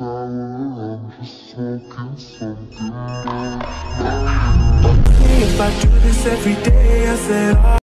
sour, I'm just smoking something dark. If I do this every day, I said.